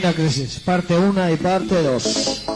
Crisis, parte 1 y parte 2.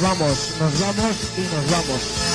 Vamos, nos vamos y nos vamos.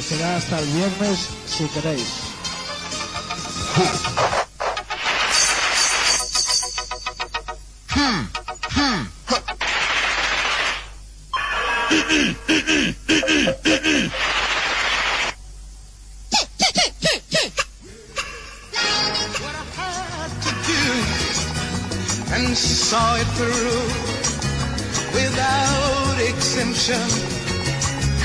Será hasta el viernes si queréis. saw it through without exemption.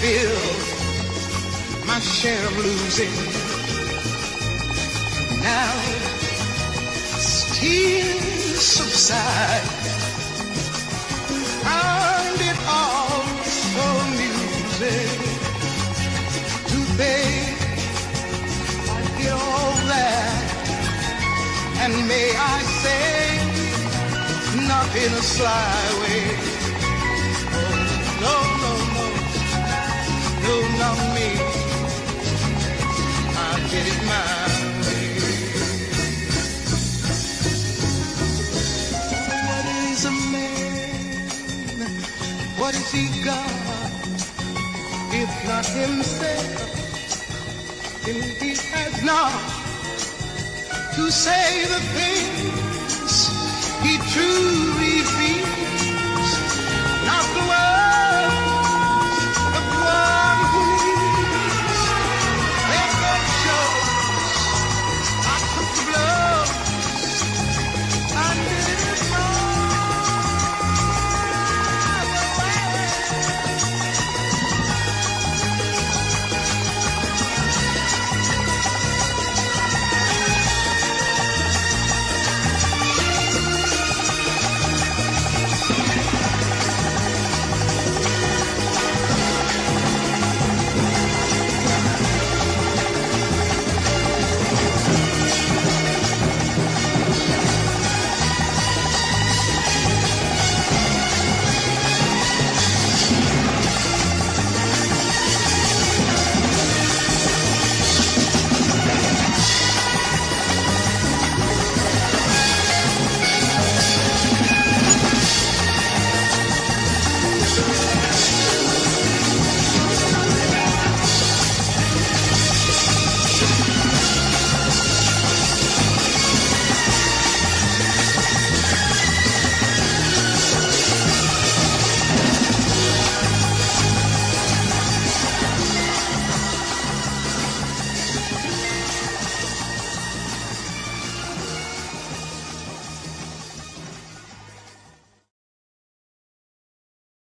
fill, my share of losing. Now, tears subside, find it all so amusing to think I did all that, and may I say not in a sly way. Oh, no, no, not me. I did it my way. What is a man? What is he got? If not himself, then he has not to say the things he truly